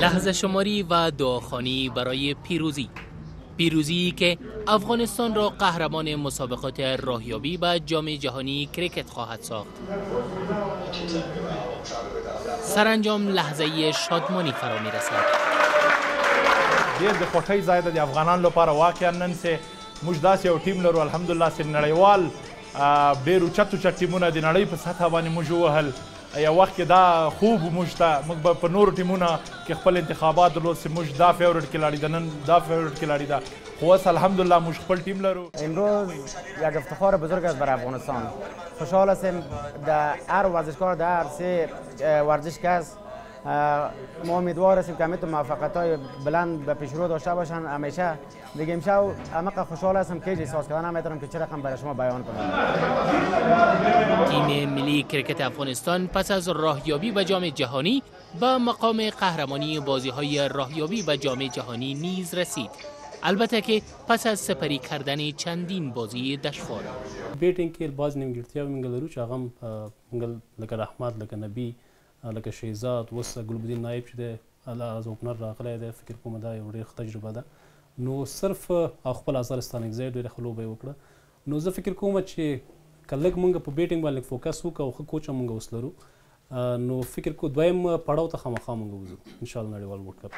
لحظه شماری و دعاخوانی برای پیروزی. پیروزی که افغانستان را قهرمان مسابقات راهیابی به جام جهانی کرکت خواهد ساخت. سرانجام لحظه شادمانی فرا می رسد ډیر د خوښۍ ځای د افغانانو لپاره واقعا نن سه موږ داسې یو ټیم لرو الحمدلله چې نړیوال ډیر اوچت اوچت ټیمونه د نړۍ په سطح باندې موږ ووهل. یو وخت کې دا خوب موږ ته موږ به په نورو ټیمونه کې خپل انتخابات درلود چې موږ دا فیورټ کلاړی د نن دا فیورټ کلاړی دا خو اوس الحمدلله موږ خپل ټیم لرو. امروز یک افتخار بزرگ است برای افغانستان. خوشحال هستیم در هر ورزشکار در هر سه ورزش که است ما امیدوار هستیم که همه موفقیت های بلند به پیشرو داشته باشن. همیشه دیگه امشب عمق خوشحال هستم که احساس کردن نمیتونم که چه رقم برای شما بیان کنم تیم ملی کرکت افغانستان پس از راهیابی به جام جهانی به مقام قهرمانی بازی های راهیابی به جام جهانی نیز رسید. البته که پس از سپری کردن چندین بازی دشوار. بیټینګ کې باز نیمګړتیاوې موږ لرو چې هغه موږ لکه رحمت لکه نبی لکه شهزاد وس ګلوب الدین نایب چې دی از اوپنر راغلی دی فکر کوم دا یو ډېر تجربه ده. نو صرف خپل ازرستان ایگزایډ ډېره ښه لوبه یې وکړه. نو زه فکر کوم چې که لږ مونږ په batting باندې focus وکړو ښه coach مونږ اوس لرو نو فکر کو دویم پړاو ته خامخا مونږ وځو ان شاء الله نړیوال World Cup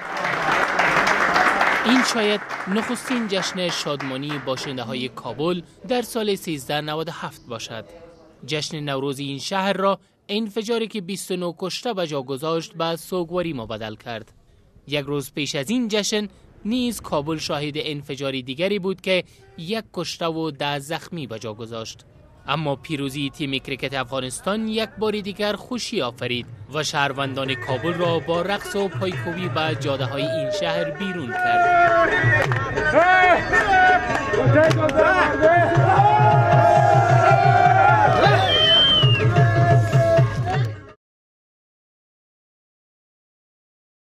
این شاید نخستین جشن شادمانی باشنده های کابل در سال 1397 باشد. جشن نوروز این شهر را انفجاری که 29 کشته به جا گذاشت به سوگواری مبدل کرد. یک روز پیش از این جشن نیز کابل شاهد انفجاری دیگری بود که یک کشته و ده زخمی به جا گذاشت. اما پیروزی تیم کرکت افغانستان یک بار دیگر خوشی آفرید و شهروندان کابل را با رقص و پایکوبی به جاده های این شهر بیرون کرد.